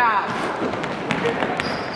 Obrigada.